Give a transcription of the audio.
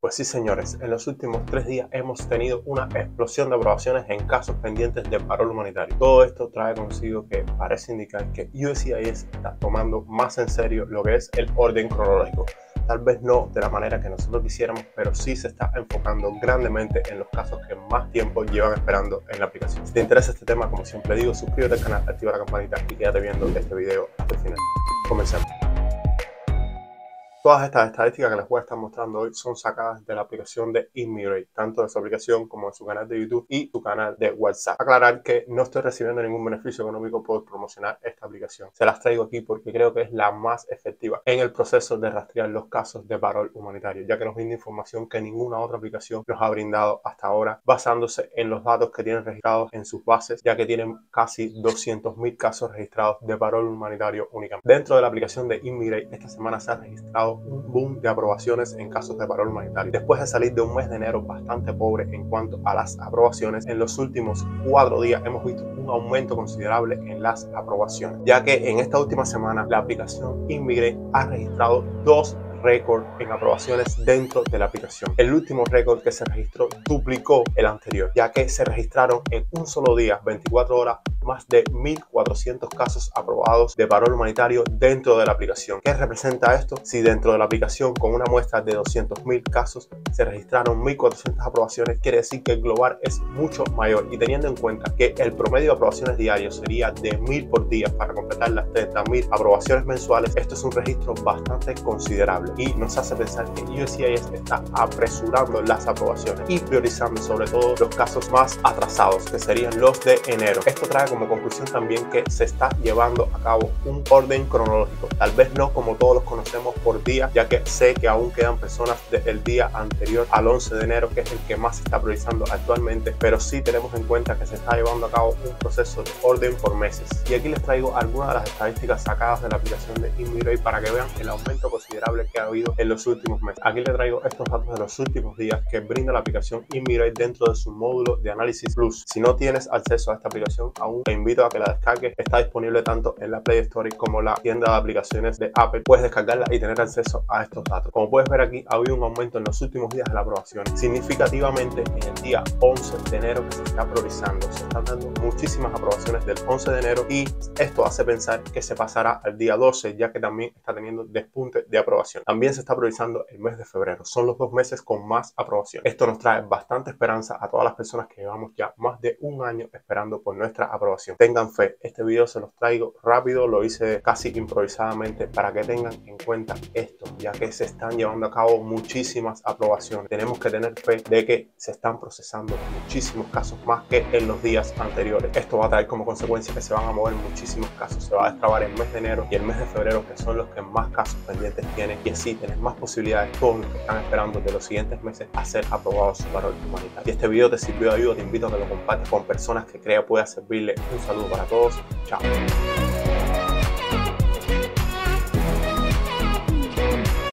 Pues sí, señores, en los últimos tres días hemos tenido una explosión de aprobaciones en casos pendientes de parol humanitario. Todo esto trae consigo que parece indicar que USCIS está tomando más en serio lo que es el orden cronológico. Tal vez no de la manera que nosotros quisiéramos, pero sí se está enfocando grandemente en los casos que más tiempo llevan esperando en la aplicación. Si te interesa este tema, como siempre digo, suscríbete al canal, activa la campanita y quédate viendo este video hasta el final. Comencemos. Todas estas estadísticas que les voy a estar mostrando hoy son sacadas de la aplicación de Immigrate, tanto de su aplicación como de su canal de YouTube y su canal de WhatsApp. Aclarar que no estoy recibiendo ningún beneficio económico por promocionar esta aplicación. Se las traigo aquí porque creo que es la más efectiva en el proceso de rastrear los casos de parol humanitario, ya que nos brinda información que ninguna otra aplicación nos ha brindado hasta ahora, basándose en los datos que tienen registrados en sus bases, ya que tienen casi 200.000 casos registrados de parol humanitario únicamente. Dentro de la aplicación de Immigrate, esta semana se ha registrado un boom de aprobaciones en casos de parol humanitario. Después de salir de un mes de enero bastante pobre en cuanto a las aprobaciones, en los últimos cuatro días hemos visto un aumento considerable en las aprobaciones, ya que en esta última semana la aplicación Immigrate ha registrado dos récord en aprobaciones dentro de la aplicación. El último récord que se registró duplicó el anterior, ya que se registraron en un solo día, 24 horas, más de 1.400 casos aprobados de parol humanitario dentro de la aplicación. ¿Qué representa esto? Si dentro de la aplicación con una muestra de 200.000 casos se registraron 1.400 aprobaciones, quiere decir que el global es mucho mayor. Y teniendo en cuenta que el promedio de aprobaciones diarios sería de 1.000 por día para completar las 30.000 aprobaciones mensuales, esto es un registro bastante considerable y nos hace pensar que USCIS está apresurando las aprobaciones y priorizando sobre todo los casos más atrasados, que serían los de enero. Esto trae como conclusión también que se está llevando a cabo un orden cronológico. Tal vez no como todos los conocemos por día, ya que sé que aún quedan personas del día anterior al 11 de enero, que es el que más se está priorizando actualmente, pero sí tenemos en cuenta que se está llevando a cabo un proceso de orden por meses. Y aquí les traigo algunas de las estadísticas sacadas de la aplicación de Immigrate para que vean el aumento considerable que ha habido en los últimos meses. Aquí les traigo estos datos de los últimos días que brinda la aplicación Immigrate dentro de su módulo de análisis plus. Si no tienes acceso a esta aplicación aún, te invito a que la descargues. Está disponible tanto en la Play Store como la tienda de aplicaciones de Apple. Puedes descargarla y tener acceso a estos datos. Como puedes ver aquí, ha habido un aumento en los últimos días de la aprobación. Significativamente en el día 11 de enero que se está priorizando. Se están dando muchísimas aprobaciones del 11 de enero y esto hace pensar que se pasará al día 12 ya que también está teniendo despunte de aprobación. También se está priorizando el mes de febrero. Son los dos meses con más aprobación. Esto nos trae bastante esperanza a todas las personas que llevamos ya más de un año esperando por nuestra aprobación Tengan fe, este video se los traigo rápido, lo hice casi improvisadamente para que tengan en cuenta esto, ya que se están llevando a cabo muchísimas aprobaciones. Tenemos que tener fe de que se están procesando muchísimos casos más que en los días anteriores. Esto va a traer como consecuencia que se van a mover muchísimos casos. Se va a destrabar el mes de enero y el mes de febrero, que son los que más casos pendientes tienen. Y así tenés más posibilidades todos los que están esperando de los siguientes meses a ser aprobados su valor humanitario. Si este video te sirvió de ayuda, te invito a que lo compartas con personas que crea pueda servirle un saludo para todos. Chao.